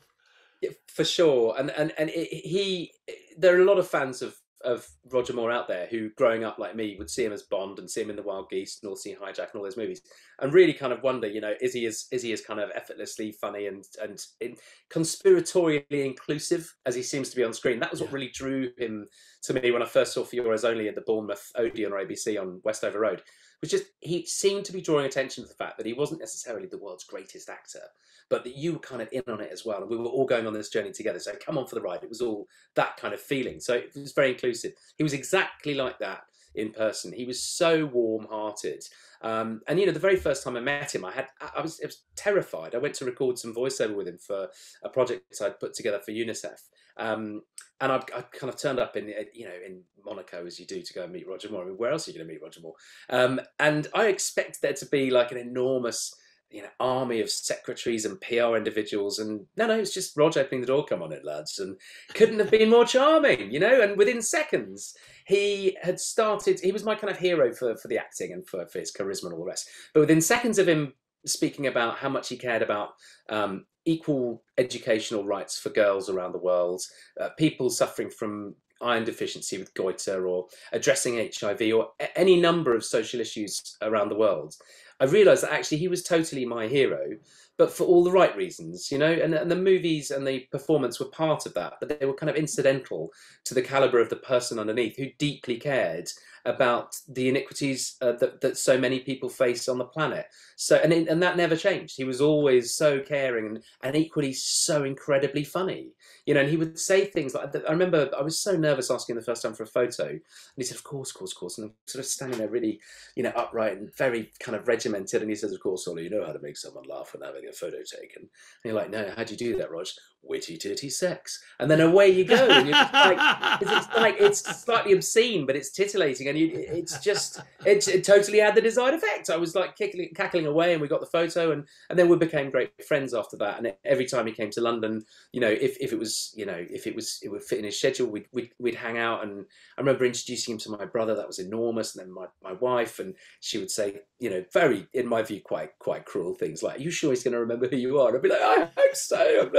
For sure. And and and it, he, there are a lot of fans of of Roger Moore out there who, growing up like me, would see him as Bond and see him in the Wild Geese and all see Hijack and all those movies, and really kind of wonder, you know, is he as is he as kind of effortlessly funny and and in, conspiratorially inclusive as he seems to be on screen? That was what really drew him to me when I first saw For Your Eyes Only at the Bournemouth Odeon or ABC on Westover Road. Was just he seemed to be drawing attention to the fact that he wasn't necessarily the world's greatest actor, but that you were kind of in on it as well, and we were all going on this journey together. So come on for the ride. It was all that kind of feeling. So it was very inclusive. He was exactly like that in person. He was so warm-hearted. Um, and you know, the very first time I met him, I had I was, I was terrified. I went to record some voiceover with him for a project I'd put together for UNICEF. Um, and I, I kind of turned up in you know in Monaco as you do to go and meet Roger Moore. I mean, where else are you going to meet Roger Moore? Um, and I expect there to be like an enormous you know army of secretaries and PR individuals, and no, no, it's just Roger opening the door. Come on in, lads, and couldn't have been more charming, you know. And within seconds, he had started. He was my kind of hero for for the acting and for, for his charisma and all the rest. But within seconds of him speaking about how much he cared about um, equal educational rights for girls around the world, uh, people suffering from iron deficiency with goiter or addressing HIV or any number of social issues around the world, I realized that actually he was totally my hero, but for all the right reasons, you know, and, and the movies and the performance were part of that, but they were kind of incidental to the caliber of the person underneath who deeply cared about the iniquities uh, that, that so many people face on the planet. So, and, and that never changed. He was always so caring and, and equally so incredibly funny, you know, and he would say things like, I remember I was so nervous asking the first time for a photo and he said, of course, of course, of course. And I'm sort of standing there really, you know, upright and very kind of regimented. And he says, of course, Olly, you know how to make someone laugh when having a photo taken. And you're like, no, how do you do that, Rog? Witty titty sex. And then away you go and like, it's like it's slightly obscene but it's titillating and you, it's just it, it, totally had the desired effect. I was like cackling, cackling away and we got the photo and and then we became great friends after that. And every time he came to london you know if, if it was you know if it was it would fit in his schedule we'd, we'd, we'd hang out. And i remember introducing him to my brother that was enormous and then my, my wife and she would say you know very in my view quite quite cruel things like are you sure he's going to remember who you are? And i'd be like i hope so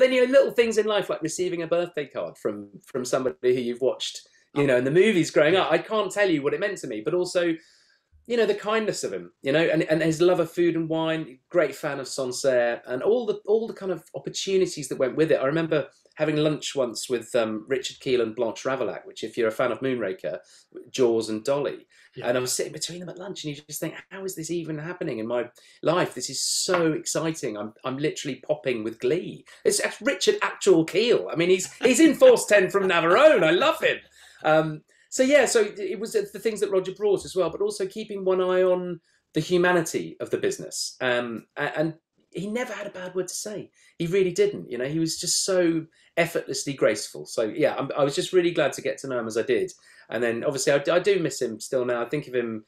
then you know little things in life like receiving a birthday card from from somebody who you've watched you know in the movies growing up i can't tell you what it meant to me but also you know the kindness of him you know and, and his love of food and wine great fan of sancerre and all the all the kind of opportunities that went with it. I remember having lunch once with um, richard Kiel and blanche Ravalec which if you're a fan of moonraker jaws and dolly yeah. And I was sitting between them at lunch, and you just think, how is this even happening in my life? This is so exciting. I'm I'm literally popping with glee. It's Richard Actual Kiel. I mean, he's he's in Force Ten from Navarone. I love him. Um, so yeah, so it was the things that Roger brought as well, but also keeping one eye on the humanity of the business. Um, and he never had a bad word to say. He really didn't. You know, he was just so effortlessly graceful. So yeah, I'm, i was just really glad to get to know him as I did. And then obviously I, I, do miss him still now. I think of him.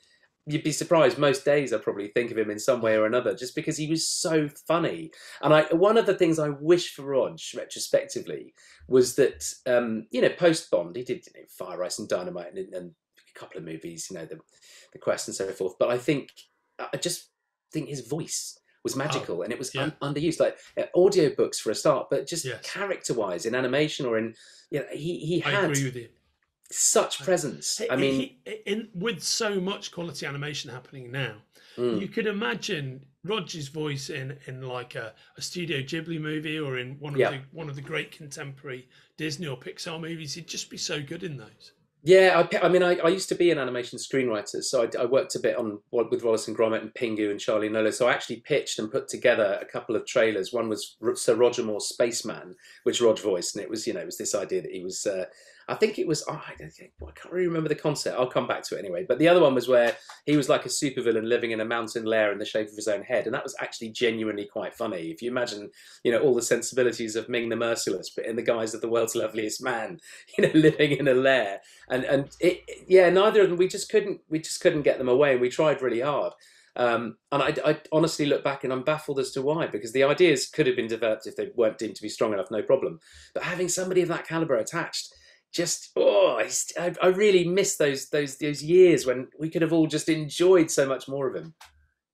You'd be surprised. Most days I probably think of him in some way or another, just because he was so funny. And I, one of the things I wish for Rog retrospectively was that um, you know post Bond he did you know, Fire Ice and Dynamite and, and a couple of movies, you know the the Quest and so forth. But I think I just think his voice was magical oh, and it was yeah. un- underused like uh, audio books for a start but just yes. character wise in animation or in you know he he had such presence i mean he, in with so much quality animation happening now mm. you could imagine Roger's voice in in like a, a Studio Ghibli movie or in one of yeah. the one of the great contemporary Disney or Pixar movies. He'd just be so good in those. Yeah, I, I mean, I, I, used to be an animation screenwriter, so I, I, worked a bit on with Wallace and Gromit and Pingu and Charlie and Lola. So I actually pitched and put together a couple of trailers. One was Sir Roger Moore's Spaceman, which Rog voiced, and it was you know it was this idea that he was uh, I think it was, oh, I, I, can't really remember the concept. I'll come back to it anyway. But the other one was where he was like a supervillain living in a mountain lair in the shape of his own head. And that was actually genuinely quite funny. If you imagine, you know, all the sensibilities of Ming the Merciless, but in the guise of the world's loveliest man, you know, living in a lair. And, and it, yeah, neither of them, we just couldn't, we just couldn't get them away. And we tried really hard. Um, and I, I, honestly look back and I'm baffled as to why, because the ideas could have been developed if they weren't deemed to be strong enough, no problem. But having somebody of that caliber attached, just oh, I, I really miss those those those years when we could have all just enjoyed so much more of him.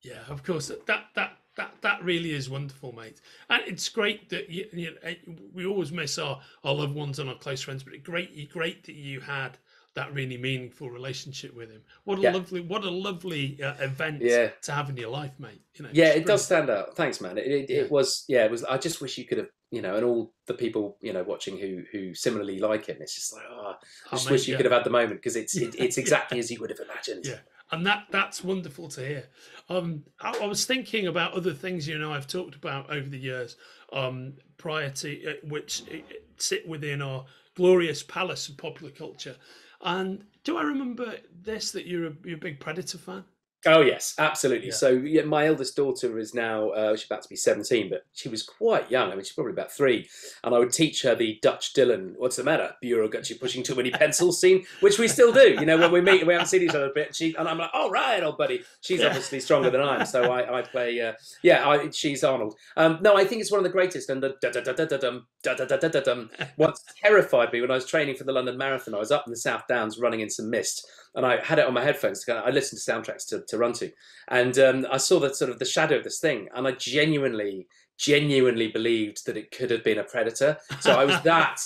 Yeah, of course. That that that that really is wonderful, mate. And it's great that you, you know, we always miss our, our loved ones and our close friends, but great great that you had that really meaningful relationship with him. What a yeah. lovely, what a lovely uh, event yeah. to have in your life, mate. You know, yeah, it does stand out. Thanks, man. It, it, yeah. it, was, yeah, it was. I just wish you could have, you know, and all the people, you know, watching who who similarly like him. It's just like, oh, I just oh, wish mate, you could have had the moment because it's it, it's exactly as you would have imagined. Yeah. And that that's wonderful to hear. Um, I, I, was thinking about other things you know I've talked about over the years, um, prior to uh, which uh, sit within our glorious palace of popular culture. And do I remember this that you're a, you're a big Predator fan? Oh yes, absolutely. Yeah. So yeah, my eldest daughter is now uh, she's about to be seventeen, but she was quite young. I mean, she's probably about three, and I would teach her the Dutch Dillon. What's the matter? Bureau got you pushing too many pencils scene, which we still do. You know, when we meet, we haven't seen each other a bit. She and I'm like, all right, old buddy. She's yeah. obviously stronger than I am, so I, I play. Uh, yeah, I, she's Arnold. Um, no, I think it's one of the greatest. And the da da da da da dum da da da da da dum once terrified me when I was training for the London Marathon. I was up in the South Downs running in some mist and I had it on my headphones. I listened to soundtracks to to run to. And um, I saw the sort of the shadow of this thing, and I genuinely, genuinely believed that it could have been a predator. So I was that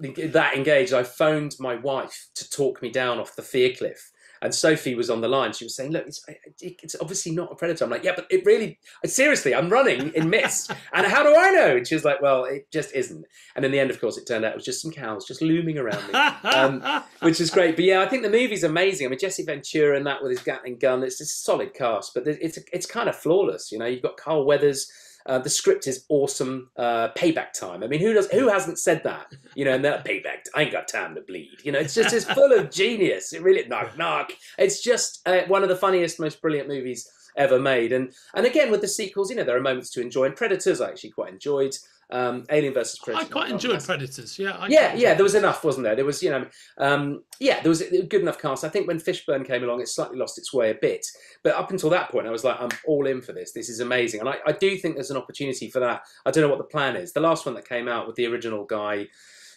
that engaged. I phoned my wife to talk me down off the fear cliff. And Sophie was on the line. She was saying, "Look, it's, it's obviously not a predator." I'm like, "Yeah, but it really, seriously, I'm running in mist, and how do I know?" And she was like, "Well, it just isn't." And in the end, of course, it turned out it was just some cows just looming around me, um, which is great. But yeah, I think the movie's amazing. I mean, Jesse Ventura and that with his Gatling gun, it's a solid cast, but it's it's kind of flawless. You know, you've got Carl Weathers. Uh, the script is awesome. Uh, payback time. I mean, who does? Who hasn't said that? You know, and that payback. I ain't got time to bleed. You know, it's just it's full of genius. It really knock knock. It's just uh, one of the funniest, most brilliant movies ever made. And and again with the sequels, you know, there are moments to enjoy. And Predators, I actually quite enjoyed. Um, Alien versus Predator. I quite enjoyed Predators. Yeah. I yeah, yeah. There was enough, wasn't there? There was, you know, um, yeah, there was a good enough cast. I think when Fishburne came along, it slightly lost its way a bit. But up until that point, I was like, I'm all in for this. This is amazing, and I, I do think there's an opportunity for that. I don't know what the plan is. The last one that came out with the original guy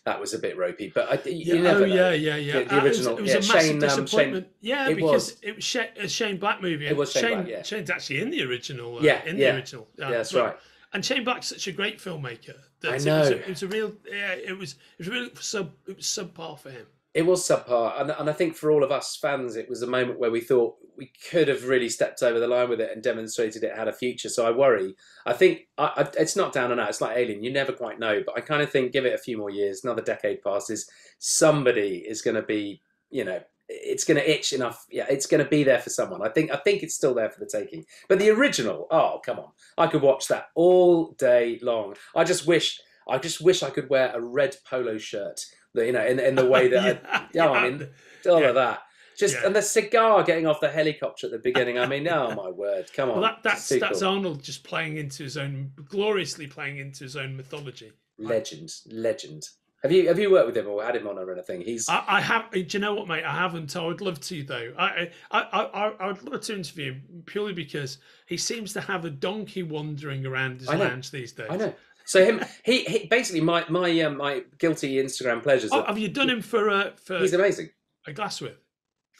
that was a bit ropey. But I, you yeah, never oh, know. yeah, yeah, yeah. The, the original, it was, it was yeah, a massive Shane, disappointment. Um, Shane, yeah, it because was. it was Shane, a Shane Black movie. It was Shane Shane Black, yeah. Shane's actually in the original. Uh, Yeah, in yeah. the original. Uh, Yeah, that's but- right. And Shane Black's such a great filmmaker. that I It was, know. a, it was a real. Yeah, it was. It was really sub. It was subpar for him. It was subpar, and, and I think for all of us fans, it was a moment where we thought we could have really stepped over the line with it and demonstrated it had a future. So I worry. I think I, I, it's not down and out. It's like Alien. You never quite know, but I kind of think give it a few more years, another decade passes, somebody is going to be, you know, it's going to itch enough. Yeah, it's going to be there for someone. I think. I think it's still there for the taking. But the original, oh come on, I could watch that all day long. I just wish. I just wish I could wear a red polo shirt. You know, in in the way that I, yeah, I mean, all Yeah. of that. Just Yeah. and the cigar getting off the helicopter at the beginning. I mean, oh my word, come on. Well, that, that's that's cool. Arnold just playing into his own, gloriously playing into his own mythology. legend, legend. Have you have you worked with him or had him on or anything? He's I, I have. Do you know what, mate? I haven't. I would love to, though. I, I, I, I, would love to interview him purely because he seems to have a donkey wandering around his lounge these days. I know. So him, he, he basically my my um, my guilty Instagram pleasures. Oh, are- have you done him for uh, for he's amazing. a glass with?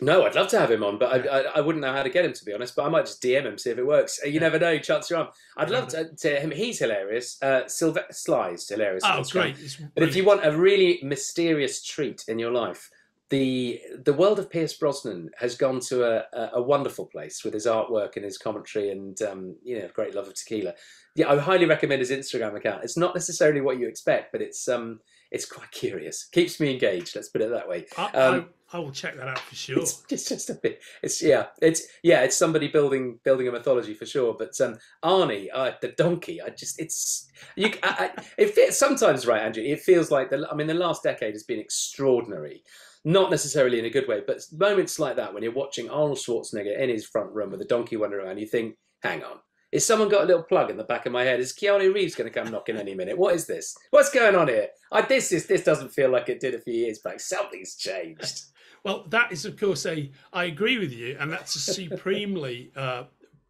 No, I'd love to have him on, but I, I, I wouldn't know how to get him to be honest. But I might just DM him see if it works. You never know. Chance you're. I'd love to, to him. He's hilarious. Uh, Sylve- Sly's hilarious. Oh, great! It's But if you want a really mysterious treat in your life, the the world of Pierce Brosnan has gone to a, a, a wonderful place with his artwork and his commentary and um, you know great love of tequila. Yeah, I highly recommend his Instagram account. It's not necessarily what you expect, but it's um it's quite curious. Keeps me engaged. Let's put it that way. I, um, I, I will check that out for sure. It's, it's just a bit. It's yeah. It's yeah. It's somebody building building a mythology for sure. But um, Arnie, uh, the donkey. I just it's you. I, I, it fe- sometimes right, Andrew. It feels like the. I mean, the last decade has been extraordinary. Not necessarily in a good way, but moments like that when you're watching Arnold Schwarzenegger in his front room with a donkey wandering around, you think, "Hang on, is someone got a little plug in the back of my head? Is Keanu Reeves going to come knocking any minute? What is this? What's going on here? I, this is this doesn't feel like it did a few years back. Something's changed. Well, that is, of course, a. I agree with you, and that's a supremely, uh,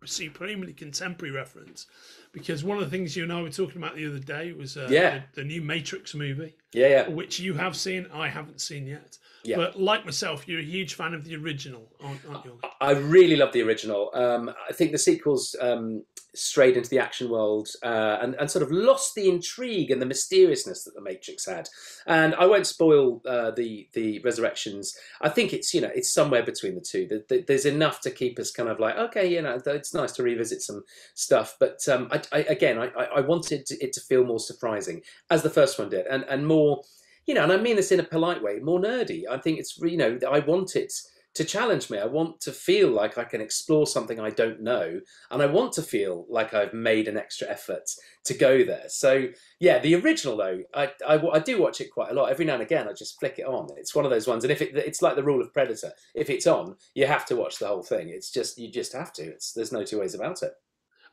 supremely contemporary reference, because one of the things you and I were talking about the other day was uh, Yeah. the, the new Matrix movie, Yeah, yeah. which you have seen, I haven't seen yet. Yeah. But like myself, you're a huge fan of the original, aren't, aren't you? I really love the original. Um, I think the sequels um, strayed into the action world uh, and, and sort of lost the intrigue and the mysteriousness that the Matrix had. And I won't spoil uh, the the Resurrections. I think it's you know it's somewhere between the two. There- there- There's enough to keep us kind of like okay, you know, it's nice to revisit some stuff. But um, I, I, again, I, I I wanted it to feel more surprising as the first one did, and and more. You know, and I mean this in a polite way, more nerdy. I think it's, you know, I want it to challenge me. I want to feel like I can explore something I don't know, and I want to feel like I've made an extra effort to go there. So yeah, the original though, I, I, I do watch it quite a lot. Every now and again, I just flick it on. It's one of those ones, and if it, it's like the rule of Predator, if it's on, you have to watch the whole thing. It's just you just have to. It's there's no two ways about it.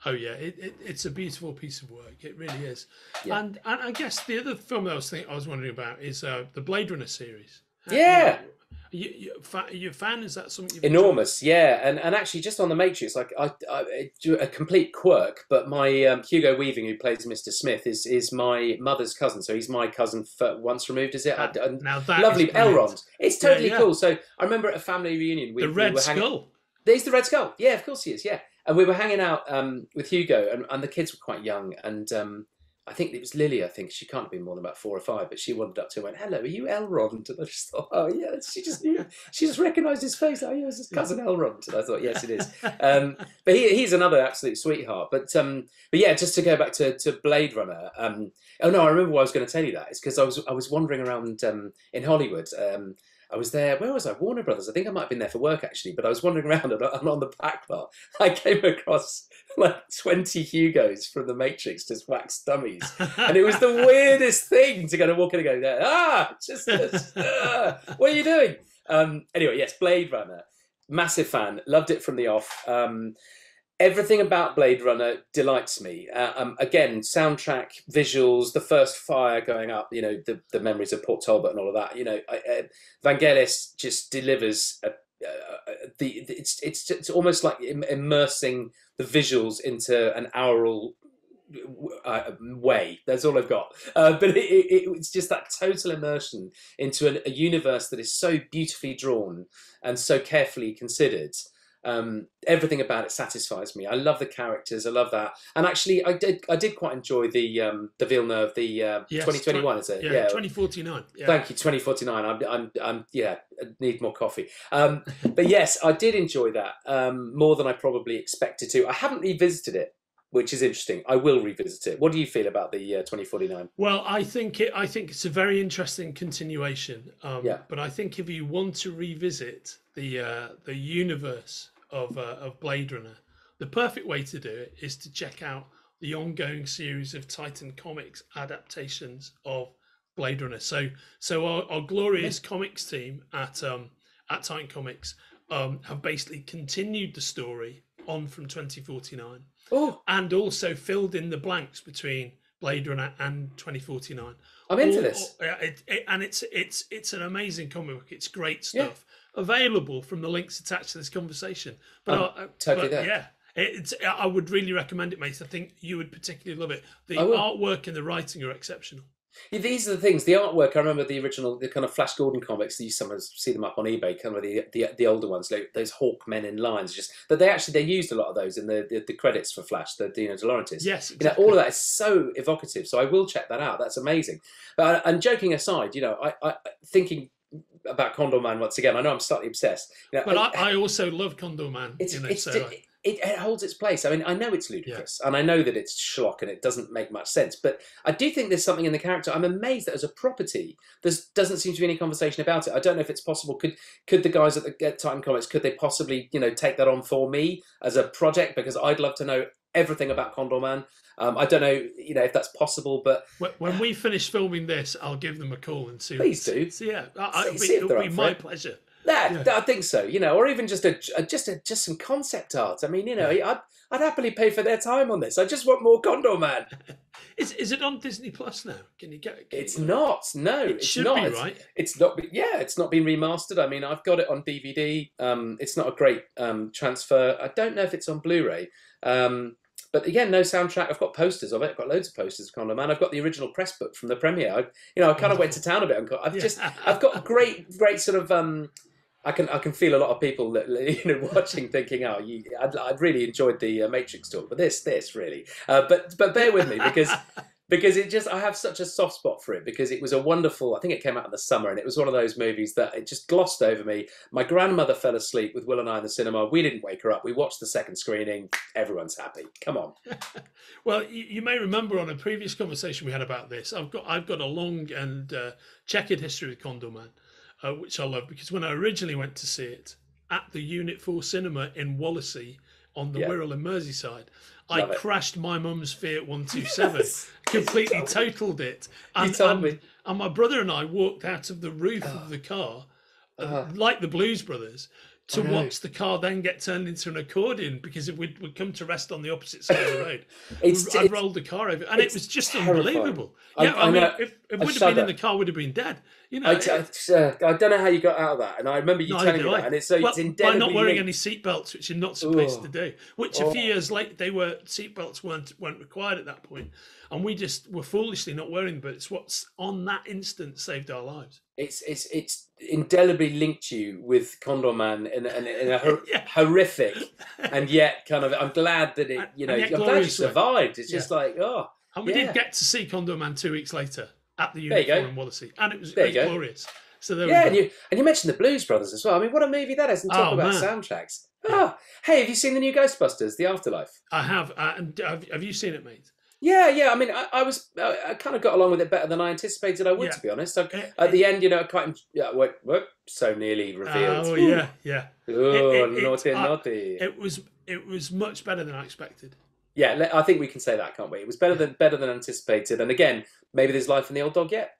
Oh yeah, it, it, it's a beautiful piece of work. It really is. Yeah. And and I guess the other film that I was thinking, I was wondering about is uh, the Blade Runner series. Yeah. You, you, are you a fan? Is that something you've enjoyed? Enormous, yeah, and and actually just on the Matrix, like I, I a complete quirk, but my um, Hugo Weaving, who plays Mr. Smith, is is my mother's cousin, so he's my cousin once removed, is it? I, I- Now that lovely. Elrond. It's totally yeah. cool. So I remember at a family reunion, we, The we Red hanging- Skull. He's the Red Skull. Yeah, of course he is. Yeah, and we were hanging out um, with Hugo, and, and the kids were quite young, and um, I think it was Lily. I think she can't have been more than about four or five, but she wandered up to him and went, "Hello, are you Elrond?" And I just thought, "Oh yeah." She just knew. She just recognised his face. Oh yeah, it's his cousin Elrond. And I thought, "Yes, it is." Um, but he, he's another absolute sweetheart. But um, but yeah, just to go back to, to Blade Runner. Um, oh no, I remember why I was going to tell you that. It's because I was I was wandering around um, in Hollywood. I was there. Where was I? Warner Brothers. I think I might have been there for work actually. But I was wandering around and on the back bar, I came across like twenty Hugos from The Matrix, just wax dummies, and it was the weirdest thing to go to walk in and go, there. ah, just, just ah, what are you doing? Um, anyway, yes, Blade Runner, massive fan, loved it from the off. Um, everything about Blade Runner delights me. Uh, um, again, soundtrack, visuals, the first fire going up, you know, the, the memories of Port Talbot and all of that. You know, I, uh, Vangelis just delivers a, uh, the, the, it's it's it's almost like immersing the visuals into an aural uh, way. That's all I've got. Uh, but it, it, it's just that total immersion into a, a universe that is so beautifully drawn and so carefully considered um, everything about it satisfies me. I love the characters. I love that. And actually, I did I did quite enjoy the um, the Villeneuve, the uh, yes, 2021, is it? Yeah, yeah. 2049. Yeah. Thank you, 2049. I'm, I'm, I'm yeah, I need more coffee. Um, but yes, I did enjoy that um, more than I probably expected to. I haven't revisited it which is interesting. I will revisit it. What do you feel about the uh, 2049? Well, I think it. I think it's a very interesting continuation. Um, yeah. But I think if you want to revisit the uh, the universe of uh, of Blade Runner, the perfect way to do it is to check out the ongoing series of Titan Comics adaptations of Blade Runner. So, so our, our glorious yeah. comics team at um, at Titan Comics um, have basically continued the story on from 2049 Oh. And also filled in the blanks between Blade Runner and 2049. I'm into this. it, it, and it's it's it's an amazing comic book. It's great stuff. Available from the links attached to this conversation. But, uh, totally but, yeah, it's I would really recommend it, mate. I think you would particularly love it. The artwork and the writing are exceptional. Yeah, these are the things. The artwork. I remember the original, the kind of Flash Gordon comics. You sometimes see them up on eBay. Kind of the the, the older ones, like those Hawk men in lines. Just that they actually they used a lot of those in the the, the credits for Flash. The Dino De Laurentiis. Yes, exactly. you know, all of that is so evocative. So I will check that out. That's amazing. But and joking aside, you know, I, I thinking about Condorman once again. I know I'm slightly obsessed. You know, but I, I, also love Condorman. It's, you know, it's, so it, it, holds its place. I mean, I know it's ludicrous, yeah. and I know that it's schlock and it doesn't make much sense. But I do think there's something in the character. I'm amazed that as a property, there doesn't seem to be any conversation about it. I don't know if it's possible. Could could the guys at the at Titan Comics could they possibly you know take that on for me as a project because I'd love to know everything about Condorman. Um, I don't know, you know, if that's possible, but when we finish filming this, I'll give them a call and see. Please do. So, yeah, I, see, it'll be, it'll be my pleasure. Yeah, yeah, I think so. You know, or even just a, just a, just some concept art. I mean, you know, yeah. I'd I'd happily pay for their time on this. I just want more Condorman. is is it on Disney Plus now? Can you get? Can it's you not. No, it it's should not. be it's, right. It's not. Yeah, it's not been remastered. I mean, I've got it on DVD. Um, it's not a great um, transfer. I don't know if it's on Blu-ray. Um, but again, no soundtrack. I've got posters of it. I've got loads of posters of Condorman. I've got the original press book from the premiere. I, you know, I kind of went to town a bit. I've yeah. just, I've got great, great sort of um, I can I can feel a lot of people that you know watching thinking, oh, you, I'd, I'd really enjoyed the uh, Matrix talk, but this this really, uh, but but bear with me because because it just I have such a soft spot for it because it was a wonderful. I think it came out in the summer and it was one of those movies that it just glossed over me. My grandmother fell asleep with Will and I in the cinema. We didn't wake her up. We watched the second screening. Everyone's happy. Come on. well, you, you, may remember on a previous conversation we had about this. I've got I've got a long and uh, checkered history with Condorman uh, which I love because when I originally went to see it at the Unit 4 cinema in Wallasey on the yeah. Wirral in Merseyside, I crashed my mum's Fiat 127, yes. completely totaled it. And, you told and, me. And my brother and I walked out of the roof of the car, uh, like the Blues Brothers, to watch the car then get turned into an accordion because it would, would come to rest on the opposite side of the road. it's, I rolled the car over, and it was just terrifying. unbelievable. I, yeah, I, I mean, if it would have been in the car, would have been dead. You know, I, uh, I, don't know how you got out of that, and I remember you no, telling me that, and it's so well, it's indelibly by not wearing linked. any seatbelts, which you're not supposed to do. Which oh. a few years later, they were seatbelts weren't weren't required at that point, and we just were foolishly not wearing them. But it's what's on that instant saved our lives. it's it's it's indelibly linked you with Condorman in, in, in a hor- Yeah. horrific and yet kind of. I'm glad that it. You know, I'm glad you survived. It's Yeah. just like oh, And we Yeah. did get to see Condorman two weeks later at the There you go. Unit 4 in Wallasey, and it was, it was go. glorious. So there yeah, we and go. you and you mentioned the Blues Brothers as well. I mean, what a movie that is! And talk Oh, about man. soundtracks. Oh, hey, have you seen the new Ghostbusters, The Afterlife? I have. Uh, and have, have you seen it, mate? Yeah, yeah. I mean, I, I was, I, I kind of got along with it better than I anticipated I would, Yeah. to be honest. I, It- eh, at the eh. end, you know, I quite, yeah, what, what, so nearly revealed. Oh Ooh. yeah, yeah. Oh, It- it- it- naughty, naughty. It was it was much better than I expected. Yeah, I think we can say that, can't we? It was better than better than anticipated. And again, maybe there's life in the old dog yet.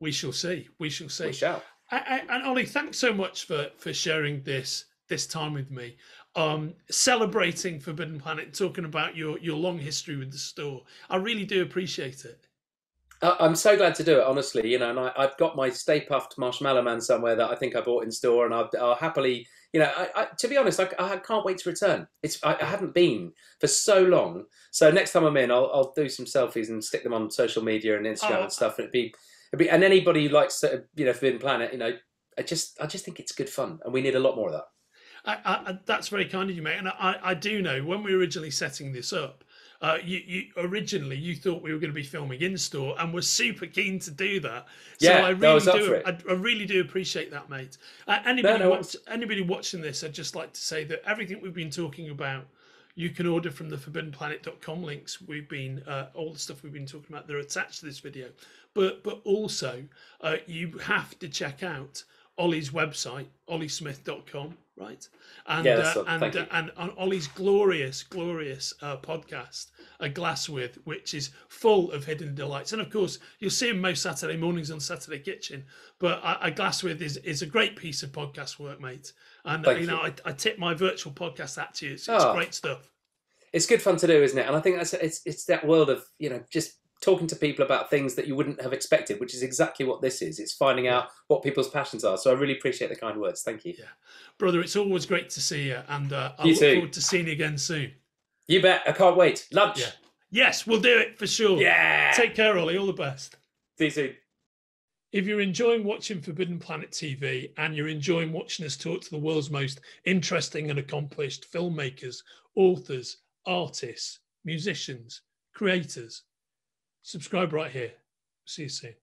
We shall see. We shall see. We shall. I, I, and Olly, thanks so much for for sharing this this time with me. Um, celebrating Forbidden Planet, talking about your your long history with the store. I really do appreciate it. I'm so glad to do it, honestly. You know, and I, I've got my Stay Puft Marshmallow Man somewhere that I think I bought in store, and I'll, I'll happily, you know, I, I, to be honest, I, I can't wait to return. It's I, haven't been for so long, so next time I'm in, I'll, I'll do some selfies and stick them on social media and Instagram Oh. and stuff. And It'd be, it'd be, and anybody who likes, uh, you know, Forbidden Planet, you know, I just, I just think it's good fun, and we need a lot more of that. That's very kind of you, mate. And I, I do know when we were originally setting this up, uh, you, you originally you thought we were going to be filming in store and were super keen to do that. So Yeah, I really do. I, I really do appreciate that, mate. Uh, anybody, no, watch, anybody watching this, I'd just like to say that everything we've been talking about, you can order from the forbiddenplanet.com links. We've been uh, all the stuff we've been talking about. They're attached to this video, but but also uh, you have to check out Olly's website, ollysmith.com, right? And Yeah, uh, and, uh, you. and on Olly's glorious, glorious uh, podcast, A Glass With, which is full of hidden delights. And of course, you'll see him most Saturday mornings on Saturday Kitchen. But A A Glass With is, is a great piece of podcast work, mate. And uh, Thank you know, you. I, I tip my virtual podcast to you. It's, it's Oh. great stuff. it's good fun to do, isn't it? And I think that's it's it's that world of you know just talking to people about things that you wouldn't have expected, which is exactly what this is. It's finding out what people's passions are. So I really appreciate the kind words. Thank you. Brother, it's always great to see you. And uh, I You look too. forward to seeing you again soon. You bet. I can't wait. Lunch. Yeah. Yes, we'll do it for sure. Yeah. Take care, Olly. All the best. See you soon. If you're enjoying watching Forbidden Planet TV and you're enjoying watching us talk to the world's most interesting and accomplished filmmakers, authors, artists, musicians, creators, subscribe right here. See you soon.